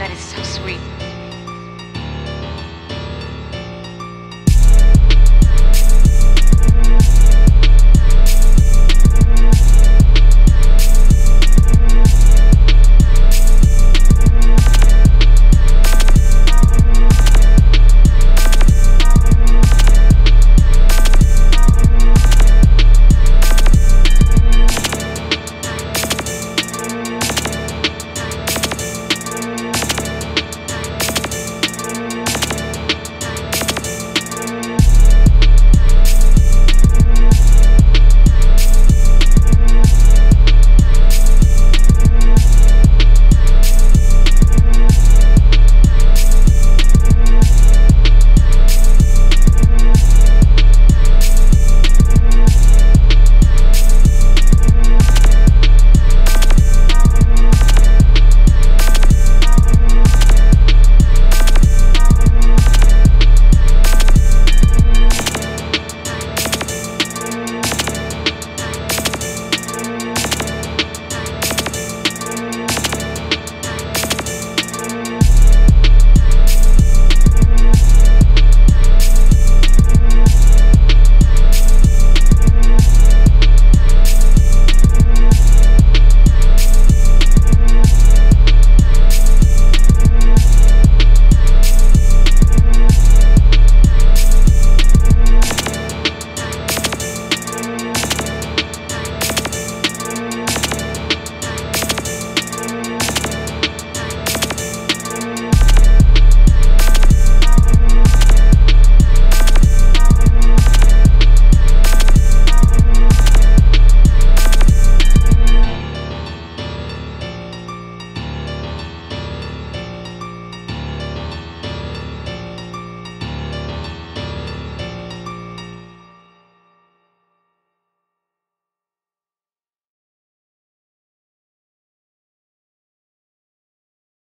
that is so sweet.